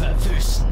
verwüsten.